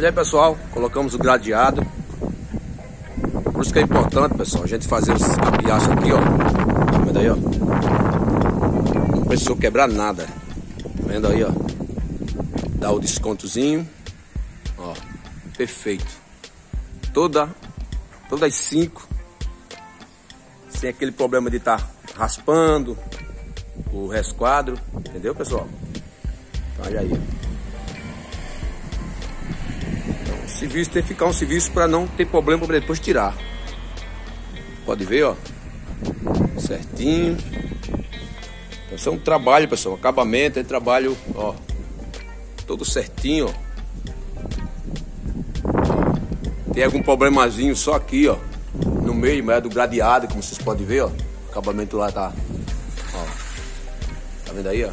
Olha aí pessoal, colocamos o gradeado. Por isso que é importante, pessoal, a gente fazer esse capiaço aqui, ó. Tá vendo aí, ó? Não precisou quebrar nada. Tá vendo aí, ó? Dá o descontozinho. Ó, perfeito. Toda, todas as cinco. Sem aquele problema de estar tá raspando o resquadro. Entendeu, pessoal? Então, olha aí. Então, serviço tem que ficar um serviço para não ter problema para depois tirar. Pode ver, ó. Certinho. Então, isso é um trabalho, pessoal. Acabamento é trabalho, ó. Todo certinho, ó. Tem algum problemazinho só aqui, ó. No meio, mas é do gradeado, como vocês podem ver, ó. O acabamento lá tá. Ó. Tá vendo aí, ó?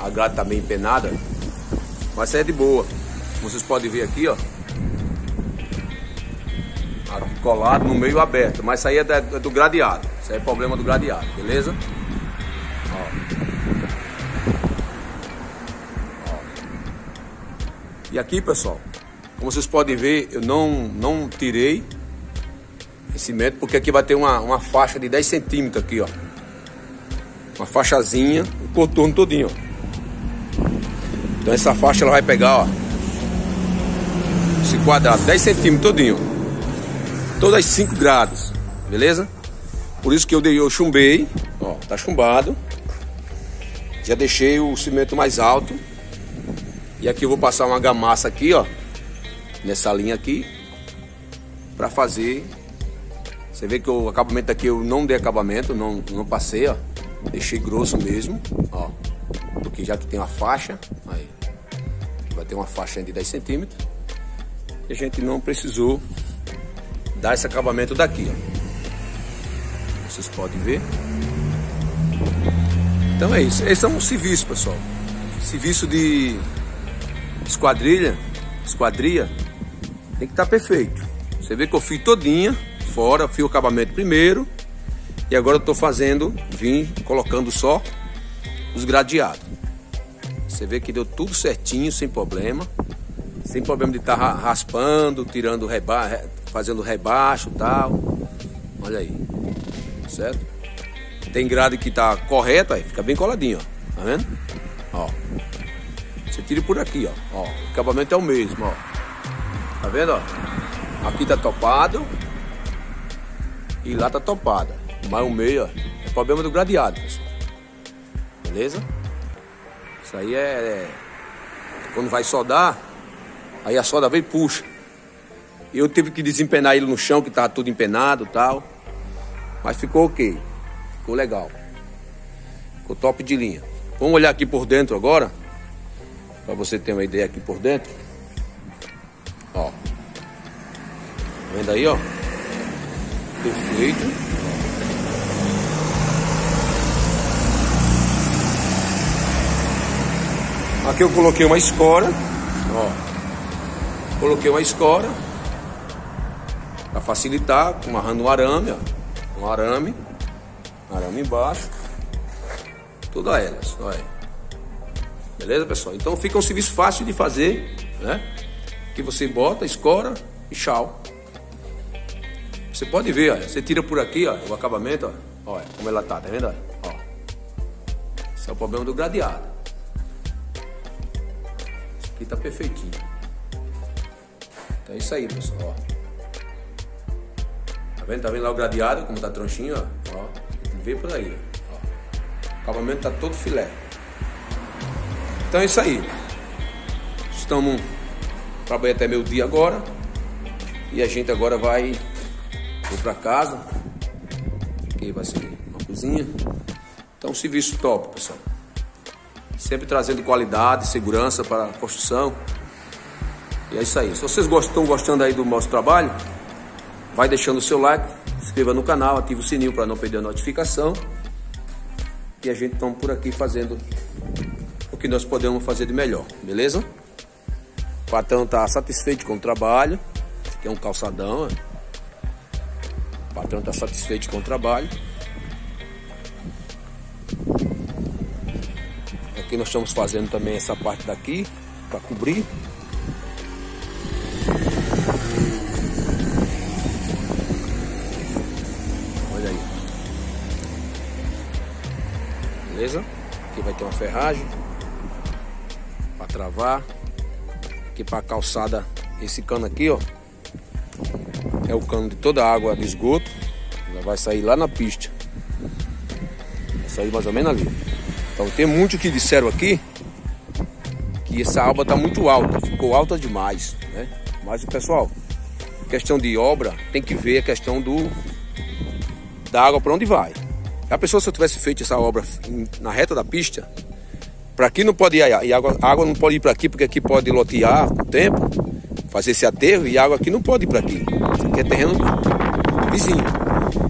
A grade tá meio empenada. Mas é de boa. Como vocês podem ver aqui, ó. Colado no meio aberto. Mas isso aí é do gradeado. Isso aí é problema do gradeado, beleza? Ó. Ó. E aqui, pessoal, como vocês podem ver, eu não, não tirei esse metro, porque aqui vai ter uma, uma faixa de 10 centímetros aqui, ó. Uma faixazinha, o contorno todinho, ó. Então essa faixa ela vai pegar, ó. Esse quadrado, 10 centímetros todinho. Todas 5 grados, beleza? Por isso que eu, dei, eu chumbei, ó, tá chumbado. Já deixei o cimento mais alto. E aqui eu vou passar uma gamassa aqui, ó nessa linha aqui para fazer. Você vê que o acabamento aqui eu não dei acabamento, não, não passei, ó. Deixei grosso mesmo, ó. Porque já que tem uma faixa, aí vai ter uma faixa de 10 centímetros. E a gente não precisou dar esse acabamento daqui, ó. Vocês podem ver. Então é isso. Esse é um serviço, pessoal. Serviço de esquadrilha, esquadria tem que estar tá perfeito. Você vê que eu fiz todinha, fora, fiz o acabamento primeiro. E agora eu estou fazendo, vim colocando só os gradeados. Você vê que deu tudo certinho, sem problema. Sem problema de estar tá raspando, tirando reba fazendo rebaixo e tal. Olha aí. Certo? Tem grade que tá correto, aí fica bem coladinho, ó. Tá vendo? Ó. Você tira por aqui, ó. ó. O acabamento é o mesmo, ó. Tá vendo, ó? Aqui tá topado. E lá tá topada. Mas o meio, ó, é problema do gradeado, pessoal. Beleza? Isso aí é, é... Quando vai soldar, aí a solda vem e puxa. Eu tive que desempenar ele no chão, que tava tudo empenado e tal. Mas ficou ok. Ficou legal. Ficou top de linha. Vamos olhar aqui por dentro agora. Para você ter uma ideia aqui por dentro. Ó. Tá vendo aí, ó? Perfeito. Aqui eu coloquei uma escora, ó. Coloquei uma escora para facilitar, amarrando um arame, ó. Um arame, arame embaixo. A elas, olha. Beleza, pessoal? Então fica um serviço fácil de fazer, né? que você bota, escora e tchau. Você pode ver, olha, você tira por aqui, ó, o acabamento, ó, olha como ela tá, tá vendo? Ó. Esse é o problema do gradeado. Isso aqui tá perfeitinho. Então é isso aí, pessoal, ó. Vendo? Tá vendo lá o gradeado, como tá tronchinho, ó. ó. Vê por aí, ó. O acabamento tá todo filé. Então é isso aí. Estamos Trabalhei até meu dia agora. E a gente agora vai vou para casa. Aqui vai ser uma cozinha. Então, serviço top, pessoal. Sempre trazendo qualidade, segurança para a construção. E é isso aí. Se vocês estão gostando aí do nosso trabalho, vai deixando o seu like, se inscreva no canal, ative o sininho para não perder a notificação. E a gente está por aqui fazendo o que nós podemos fazer de melhor, beleza? O patrão está satisfeito com o trabalho. Aqui é um calçadão. Ó. O patrão está satisfeito com o trabalho. Aqui nós estamos fazendo também essa parte daqui para cobrir. Beleza? Aqui vai ter uma ferragem para travar. Aqui para calçada, esse cano aqui, ó, é o cano de toda a água de esgoto. Ela vai sair lá na pista. Vai sair mais ou menos ali. Então tem muito que disseram aqui que essa alba tá muito alta, ficou alta demais, né? Mas pessoal, questão de obra tem que ver a questão do da água para onde vai. A pessoa se eu tivesse feito essa obra na reta da pista, para aqui não pode ir e água, a água não pode ir para aqui porque aqui pode lotear o tempo, fazer esse aterro e a água aqui não pode ir para aqui. Isso aqui é terreno vizinho.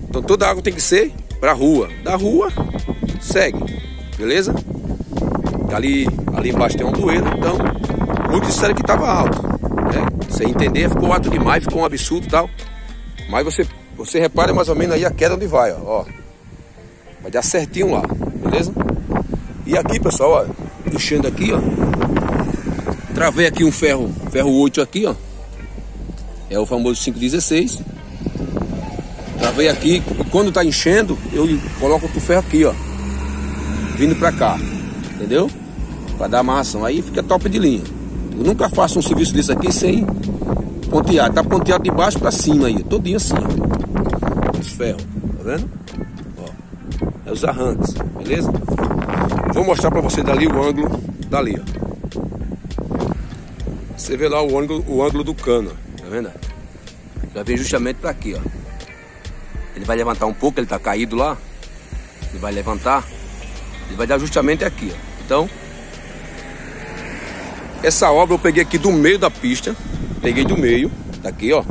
Então toda a água tem que ser para a rua. Da rua segue, beleza? Ali, ali embaixo tem um bueiro, então muitos disseram que estava alto. Né? Você entender, ficou alto demais, ficou um absurdo e tal. Mas você, você repara mais ou menos aí a queda onde vai, ó. Vai dar certinho lá, beleza? E aqui, pessoal, ó, enchendo aqui, ó. Travei aqui um ferro, ferro 8 aqui, ó. É o famoso 516. Travei aqui e quando tá enchendo, eu coloco outro ferro aqui, ó. Vindo pra cá. Entendeu? Pra dar amarração. Aí fica top de linha. Eu nunca faço um serviço desse aqui sem pontear. Tá ponteado de baixo pra cima aí. Todinho assim, ó. Os ferros. Tá vendo? É os arranques. Beleza? Vou mostrar para você dali o ângulo dali, ó. Você vê lá o ângulo, o ângulo do cano, tá vendo? Já vem justamente para aqui, ó. Ele vai levantar um pouco, ele tá caído lá. Ele vai levantar. Ele vai dar justamente aqui, ó. Então, essa obra eu peguei aqui do meio da pista, peguei do meio, daqui, ó,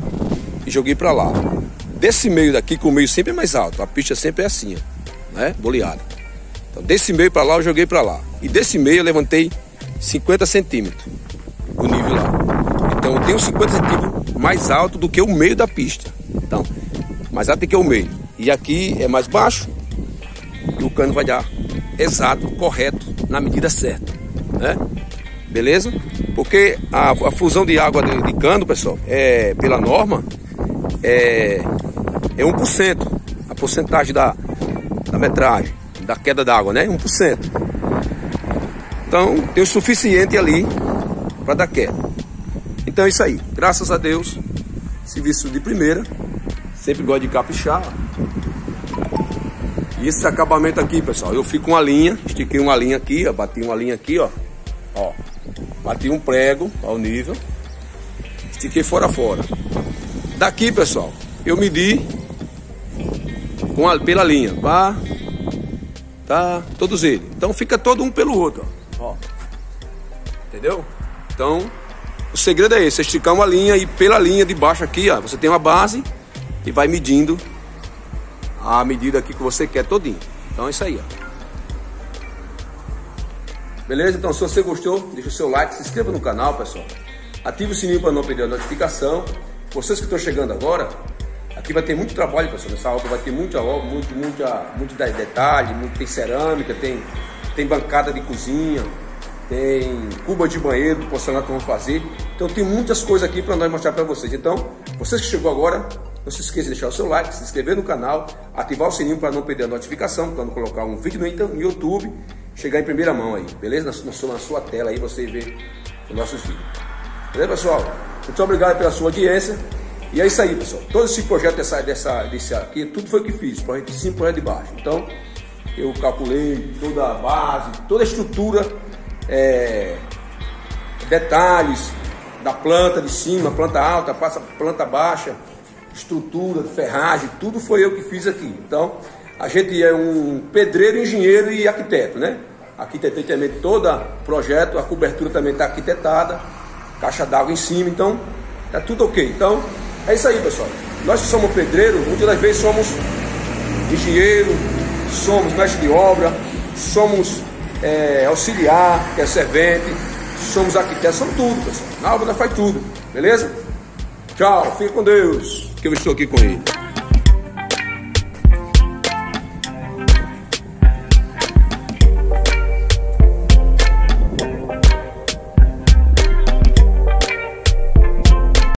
e joguei para lá. Desse meio daqui, que o meio sempre é mais alto, a pista sempre é assim, ó, né? Boleada. Então, desse meio para lá eu joguei para lá. E desse meio eu levantei 50 centímetros o nível lá. Então eu tenho 50 centímetros mais alto do que o meio da pista. Então, mais alto do que o meio. E aqui é mais baixo e o cano vai dar exato, correto, na medida certa. Né? Beleza? Porque a, a fusão de água de, de, cano, pessoal, é, pela norma, é, é 1%. A porcentagem da, da metragem da queda d'água, né? 1%. Então, tem o suficiente ali para dar queda. Então é isso aí. Graças a Deus, serviço de primeira. Sempre gosto de caprichar. E esse acabamento aqui, pessoal, eu fico uma linha, estiquei uma linha aqui, ó, bati uma linha aqui, ó. Ó. Bati um prego ao nível. Estiquei fora fora. Daqui, pessoal, eu medi com a, pela linha. Pá, tá? Todos eles. Então fica todo um pelo outro, ó. Entendeu? Então, o segredo é esse, é esticar uma linha e pela linha de baixo aqui, ó, você tem uma base e vai medindo a medida aqui que você quer todinho. Então é isso aí, ó. Beleza? Então se você gostou, deixa o seu like, se inscreva no canal, pessoal. Ative o sininho para não perder a notificação. Vocês que estão chegando agora, Aqui vai ter muito trabalho, pessoal. Nessa obra vai ter muita obra, muito, muita, muito detalhe, muito, tem cerâmica, tem, tem bancada de cozinha, tem cuba de banheiro, de porcelanato que fazer. Então tem muitas coisas aqui para nós mostrar para vocês. Então, vocês que chegou agora, não se esqueça de deixar o seu like, se inscrever no canal, ativar o sininho para não perder a notificação quando colocar um vídeo no YouTube, chegar em primeira mão aí, beleza? Na sua, na sua tela aí você vê os nossos vídeos. Beleza, pessoal? Muito obrigado pela sua audiência. E é isso aí, pessoal. Todo esse projeto dessa, dessa, desse aqui, tudo foi o que fiz, projeto de cima, projeto de baixo. Então, eu calculei toda a base, toda a estrutura, é, detalhes da planta de cima, planta alta, passa planta baixa, estrutura, ferragem, tudo foi eu que fiz aqui. Então, a gente é um pedreiro, engenheiro e arquiteto, né? Arquitetei também todo o projeto, a cobertura também está arquitetada, caixa d'água em cima, então tá tudo ok. Então, é isso aí, pessoal. Nós que somos pedreiro, muitas das vezes somos engenheiro, somos mestre de obra, somos é, auxiliar, que é servente, somos arquitetos, somos tudo, pessoal. Na obra nós faz tudo, beleza? Tchau, fique com Deus, que eu estou aqui com ele.